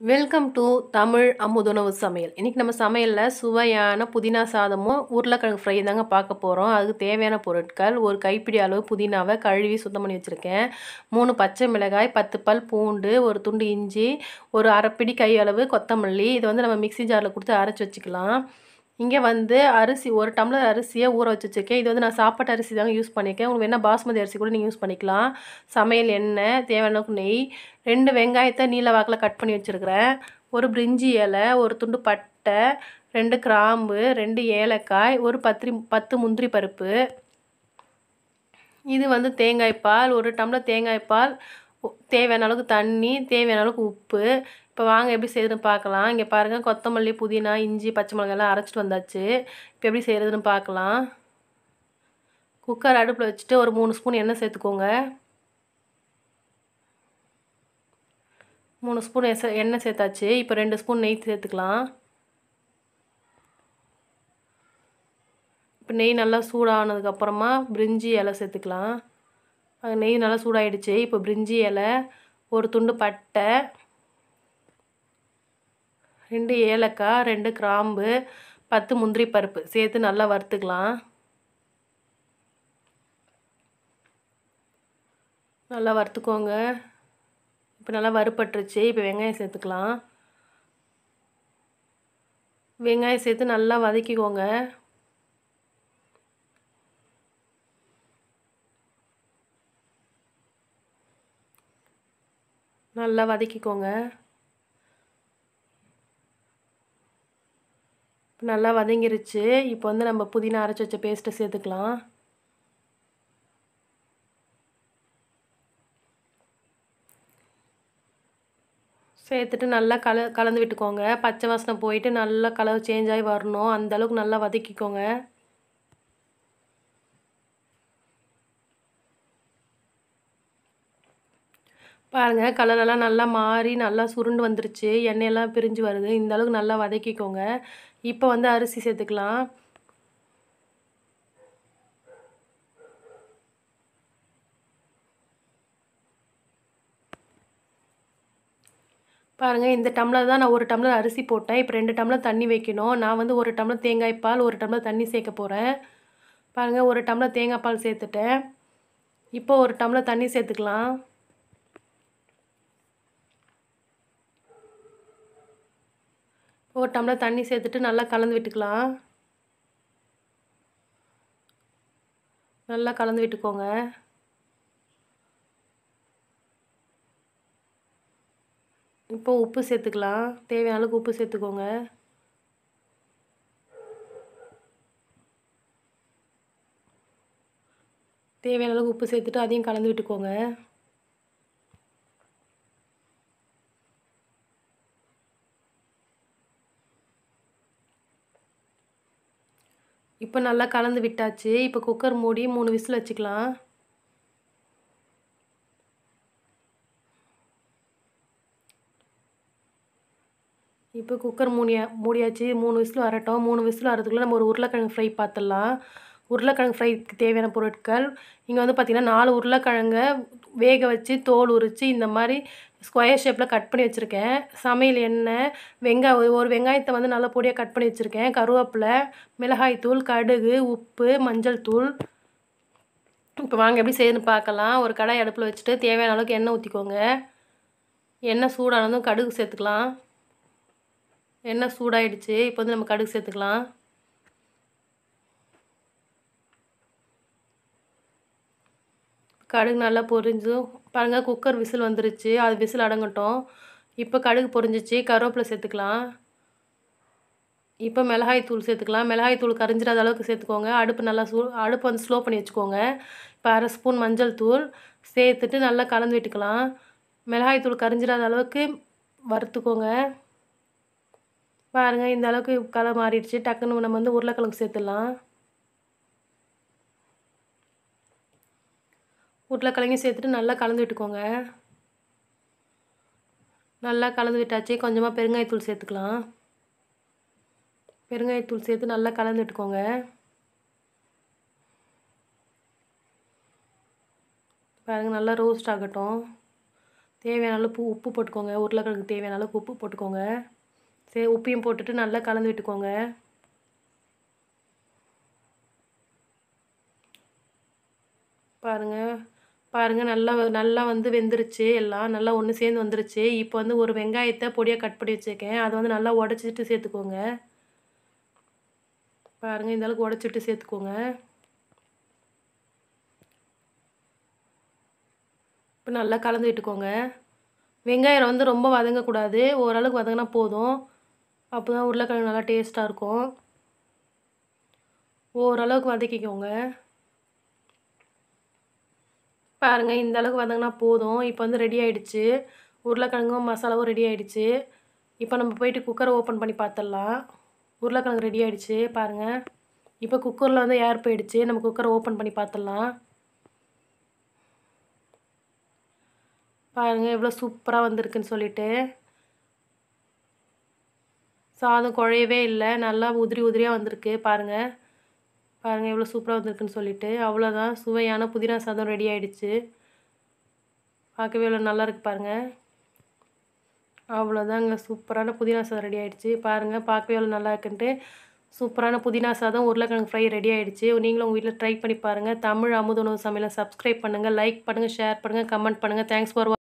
Welcome to Tamil அமுதுணவு சமையல். இன்றைக்கி நம்ம சமையலில் சுவையான புதினா சாதமும் உருளைக்கிழங்கு ஃப்ரை தாங்க பார்க்க போகிறோம் அதுக்கு தேவையான பொருட்கள் ஒரு கைப்பிடி அளவு புதினாவை கழுவி சுத்தம் பண்ணி வச்சுருக்கேன். மூணு பச்சை மிளகாய் பத்து பல் பூண்டு ஒரு துண்டு இஞ்சி ஒரு அரைப்பிடி கை அளவு கொத்தமல்லி. இதை வந்து நம்ம மிக்ஸி ஜாரில் கொடுத்து அரைச்சி வச்சுக்கலாம். இங்கே வந்து அரிசி ஒரு டம்ளர் அரிசியை ஊற வச்சு வச்சுருக்கேன். இது வந்து நான் சாப்பாட்டு அரிசி தாங்க யூஸ் பண்ணியிருக்கேன் உங்களுக்கு வேணால் பாஸ்மதி அரிசி கூட நீங்கள் யூஸ் பண்ணிக்கலாம். சமையல் எண்ணெய் தேவையான அளவுக்கு நெய் ரெண்டு வெங்காயத்தை நீல வாக்கில் கட் பண்ணி வச்சுருக்கிறேன். ஒரு பிரிஞ்சி இலை ஒரு துண்டு பட்டை ரெண்டு கிராம்பு ரெண்டு ஏலக்காய் ஒரு பத்திரி பத்து முந்திரி பருப்பு. இது வந்து தேங்காய் பால் ஒரு டம்ளர் தேங்காய் பால் தேவையான அளவுக்கு தண்ணி தேவையான அளவுக்கு உப்பு. இப்போ வாங்க எப்படி செய்யுதுன்னு பார்க்கலாம். இங்கே பாருங்கள் கொத்தமல்லி புதினா இஞ்சி பச்சை மிளகாலாம் எல்லாம் அரைச்சிட்டு வந்தாச்சு. இப்போ எப்படி செய்கிறதுன்னு பார்க்கலாம். குக்கர் அடுப்பில் வச்சுட்டு ஒரு மூணு ஸ்பூன் எண்ணெய் சேர்த்துக்கோங்க. மூணு ஸ்பூன் எண்ணெய் சேர்த்தாச்சு. இப்போ ரெண்டு ஸ்பூன் நெய் சேர்த்துக்கலாம். இப்போ நெய் நல்லா சூடானதுக்கப்புறமா பிரிஞ்சி இலை சேர்த்துக்கலாம். நெய் நல்லா சூடாயிடுச்சு. இப்போ பிரிஞ்சி இலை ஒரு துண்டு பட்டை ரெண்டு ஏலக்காய் ரெண்டு கிராம்பு பத்து முந்திரி பருப்பு. சேர்த்து நல்லா வறுத்துக்கலாம். நல்லா வறுத்துக்கோங்க. இப்போ நல்லா வறுப்பட்டுருச்சு இப்போ வெங்காயம் சேர்த்துக்கலாம். வெங்காயம் சேர்த்து நல்லா வதக்கிக்கோங்க. நல்லா வதக்கிக்கோங்க. நல்லா வதங்கிருச்சு. இப்போ வந்து நம்ம புதினா அரைச்சி வச்ச பேஸ்ட்டை சேர்த்துக்கலாம். சேர்த்துட்டு நல்லா கல கலந்து விட்டுக்கோங்க. பச்சை வாசனை போயிட்டு நல்லா கலர் சேஞ்ச் ஆகி வரணும். அந்தளவுக்கு நல்லா வதக்கிக்கோங்க. பாருங்கள் கலரெல்லாம் நல்லா மாறி நல்லா சுருண்டு வந்துருச்சு. எண்ணெயெல்லாம் பிரிஞ்சு வருது. இந்த அளவுக்கு நல்லா வதக்கிக்கோங்க. இப்போ வந்து அரிசி சேர்த்துக்கலாம். பாருங்கள் இந்த டம்ளர் தான் நான் ஒரு டம்ளர் அரிசி போட்டேன். இப்போ ரெண்டு டம்ளர் தண்ணி வைக்கணும். நான் வந்து ஒரு டம்ளர் தேங்காய் பால் ஒரு டம்ளர் தண்ணி சேர்க்க போகிறேன் பாருங்கள் ஒரு டம்ளர் தேங்காய் பால் சேர்த்துட்டேன். இப்போ ஒரு டம்ளர் தண்ணி சேர்த்துக்கலாம். ஒரு டம்ளர் தண்ணி சேர்த்துட்டு நல்லா கலந்து விட்டுக்கலாம். நல்லா கலந்து விட்டுக்கோங்க. இப்போ உப்பு சேர்த்துக்கலாம். தேவையான அளவுக்கு உப்பு சேர்த்துக்கோங்க. தேவையான அளவுக்கு உப்பு சேர்த்துட்டு அதையும் கலந்து விட்டுக்கோங்க. இப்போ நல்லா கலந்து விட்டாச்சு. இப்போ குக்கர் மூடி மூணு விசில் வச்சுக்கலாம். இப்போ குக்கர் மூடியா மூடியாச்சு. மூணு விசில் வரட்டும். மூணு விசில் வரதுக்குள்ளே நம்ம ஒரு உருளைக்கிழங்கு ஃப்ரை பார்த்துடலாம். உருளைக்கிழங்கு ஃப்ரைக்கு தேவையான பொருட்கள். இங்கே வந்து பார்த்திங்கன்னா நாலு உருளைக்கிழங்கு வேக வச்சு தோல் உரித்து இந்த மாதிரி ஸ்கொயர் ஷேப்பில் கட் பண்ணி வச்சுருக்கேன். சமையல் எண்ணெய் வெங்காயம் ஒரு வெங்காயத்தை வந்து நல்லா பொடியாக கட் பண்ணி வச்சுருக்கேன். கருவேப்பிலை மிளகாய்த்தூள் கடுகு உப்பு மஞ்சள் தூள். இப்போ வாங்க எப்படி செய்யணும்னு பார்க்கலாம். ஒரு கடாய் அடுப்பில் வச்சுட்டு தேவையான அளவுக்கு எண்ணெய் ஊற்றிக்கோங்க எண்ணெய் சூடானதும் கடுகு சேர்த்துக்கலாம். எண்ணெய் சூடாயிடுச்சு. இப்போ வந்து நம்ம கடுகு சேர்த்துக்கலாம். கடுகு நல்லா பொரிஞ்சும் பாருங்கள் குக்கர் விசில் வந்துருச்சு. அது விசில் அடங்கட்டும். இப்போ கடுகு பொரிஞ்சிச்சு. கருவேப்பிலை சேர்த்துக்கலாம். இப்போ மிளகாய் தூள் சேர்த்துக்கலாம். மிளகாய் தூள் கரிஞ்சிடாத அளவுக்கு சேர்த்துக்கோங்க. அடுப்பு நல்லா சூ அடுப்பு வந்து ஸ்லோ பண்ணி வச்சுக்கோங்க. இப்போ அரை ஸ்பூன் மஞ்சள் தூள் சேர்த்துட்டு நல்லா கலந்து விட்டுக்கலாம். மிளகாய் தூள் கரிஞ்சிடாத அளவுக்கு வறுத்துக்கோங்க. பாருங்கள் இந்த அளவுக்கு கலர் மாறிடுச்சு. டக்குன்னு நம்ம வந்து உருளைக்கிழங்கு சேர்த்துடலாம். உருளைக்கிழங்கையும் சேர்த்துட்டு நல்லா கலந்து விட்டுக்கோங்க. நல்லா கலந்து விட்டாச்சு. கொஞ்சமாக பெருங்காயத்தூள் சேர்த்துக்கலாம். பெருங்காயத்தூள் சேர்த்து நல்லா கலந்து விட்டுக்கோங்க. பாருங்கள் நல்லா ரோஸ்ட் ஆகட்டும். தேவையான அளவு உப்பு போட்டுக்கோங்க. உருளைக்கிழங்கு தேவையான அளவுக்கு உப்பு போட்டுக்கோங்க. சரி உப்பையும் போட்டுட்டு நல்லா கலந்து விட்டுக்கோங்க. பாருங்கள் பாருங்கள் நல்லா நல்லா வந்து வெந்துருச்சு. எல்லாம் நல்லா ஒன்று சேர்ந்து வந்துருச்சு. இப்போ வந்து ஒரு வெங்காயத்தை பொடியாக கட் பண்ணி வச்சுருக்கேன். அதை வந்து நல்லா உடச்சிட்டு சேர்த்துக்கோங்க. பாருங்கள் இந்த அளவுக்கு உடச்சிட்டு சேர்த்துக்கோங்க. இப்போ நல்லா கலந்து விட்டுக்கோங்க. வெங்காயம் வந்து ரொம்ப வதங்கக்கூடாது. ஓரளவுக்கு வதங்கினா போதும். அப்போ தான் உருளைக்கிழங்கு நல்லா டேஸ்ட்டாக இருக்கும். ஓரளவுக்கு வதக்கிக்கோங்க. பாருங்கள் இந்த அளவுக்கு வதங்கினா போதும். இப்போ வந்து ரெடி ஆகிடுச்சு உருளைக்கிழங்கும் மசாலாவும் ரெடி ஆகிடுச்சு இப்போ நம்ம போயிட்டு குக்கரை ஓப்பன் பண்ணி பார்த்துடலாம் உருளைக்கிழங்கு ரெடி ஆகிடுச்சு பாருங்கள் இப்போ குக்கரில் வந்து ஏர் போயிடுச்சு. நம்ம குக்கரை ஓப்பன் பண்ணி பார்த்துடலாம் பாருங்கள் எவ்வளோ சூப்பராக வந்திருக்குன்னு சொல்லிட்டு. சாதம் குழையவே இல்லை. நல்லா உதிரி உதிரியாக வந்திருக்கு பாருங்கள் பாருங்கள் எவ்வளோ சூப்பராக வந்திருக்குன்னு சொல்லிட்டு. அவ்வளோதான் சுவையான புதினா சாதம் ரெடி ஆகிடுச்சு பார்க்கவே எவ்வளோ நல்லா இருக்கு பாருங்கள் அவ்வளோதாங்க சூப்பரான புதினா சாதம் ரெடி ஆகிடுச்சு பாருங்கள் பார்க்கவே எவ்வளோ நல்லா இருக்குன்ட்டு. சூப்பரான புதினா சாதம் உருளைக்கிழங்கு ஃப்ரை ரெடி ஆகிடுச்சு நீங்களும் உங்கள் வீட்டில் ட்ரை பண்ணி பாருங்கள் தமிழ் அமுது உணவு சமையலை சப்ஸ்கிரைப் பண்ணுங்கள் லைக் பண்ணுங்கள் ஷேர் பண்ணுங்கள் கமெண்ட் பண்ணுங்கள் தேங்க்ஸ் ஃபார்